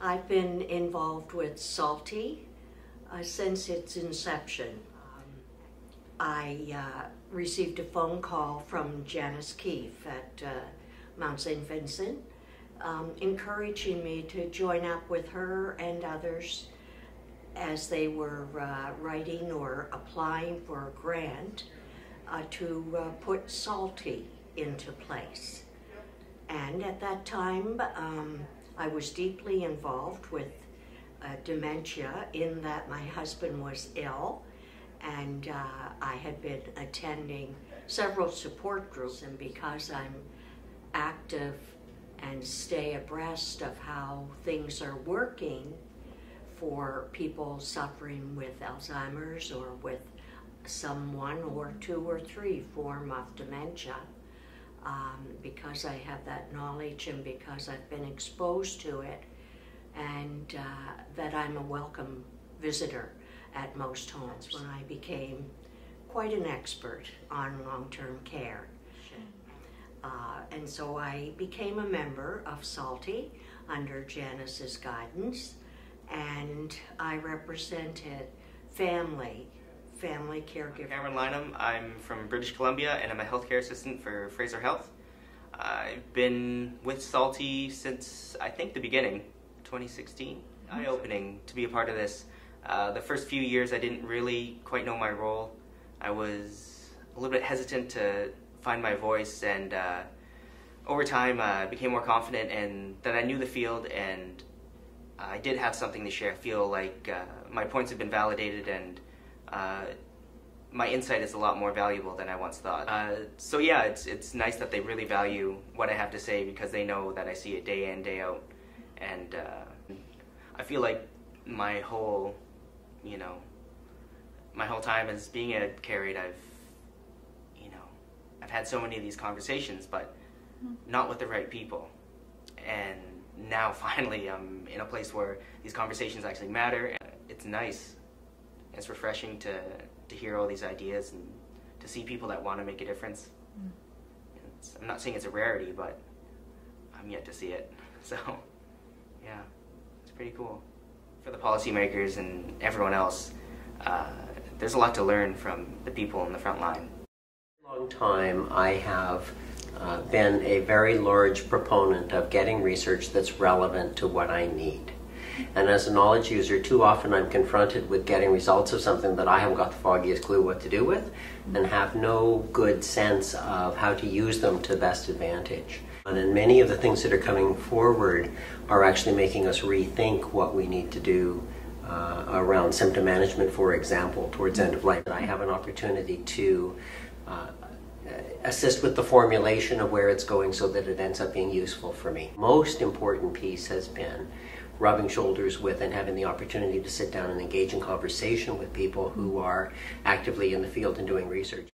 I've been involved with Salty uh, since its inception. I uh, received a phone call from Janice Keefe at uh, Mount St. Vincent, um, encouraging me to join up with her and others as they were uh, writing or applying for a grant uh, to uh, put Salty into place. And at that time, um, I was deeply involved with uh, dementia in that my husband was ill and uh, I had been attending several support groups and because I'm active and stay abreast of how things are working for people suffering with Alzheimer's or with someone or two or three form of dementia um, because I have that knowledge and because I've been exposed to it and uh, that I'm a welcome visitor at most homes when I became quite an expert on long-term care. Uh, and so I became a member of Salty under Janice's guidance and I represented family, family caregiver. Cameron Lynham, I'm from British Columbia and I'm a healthcare assistant for Fraser Health. I've been with Salty since I think the beginning, 2016. Eye opening to be a part of this. Uh, the first few years, I didn't really quite know my role. I was a little bit hesitant to find my voice, and uh, over time, I uh, became more confident and that I knew the field, and I did have something to share. I feel like uh, my points have been validated, and uh, my insight is a lot more valuable than I once thought. Uh, so yeah, it's it's nice that they really value what I have to say because they know that I see it day in day out, and I feel like my whole you know, my whole time as being a carried, I've, you know, I've had so many of these conversations, but mm-hmm. not with the right people. And now finally I'm in a place where these conversations actually matter. It's nice. It's refreshing to, to hear all these ideas and to see people that want to make a difference. Mm. I'm not saying it's a rarity, but I'm yet to see it. So, yeah, it's pretty cool for the policymakers and everyone else, uh, there's a lot to learn from the people in the front line. long time I have uh, been a very large proponent of getting research that's relevant to what I need. And as a knowledge user, too often I'm confronted with getting results of something that I haven't got the foggiest clue what to do with and have no good sense of how to use them to best advantage. And then many of the things that are coming forward are actually making us rethink what we need to do uh, around symptom management, for example, towards end of life. I have an opportunity to uh, assist with the formulation of where it's going so that it ends up being useful for me. Most important piece has been rubbing shoulders with and having the opportunity to sit down and engage in conversation with people who are actively in the field and doing research.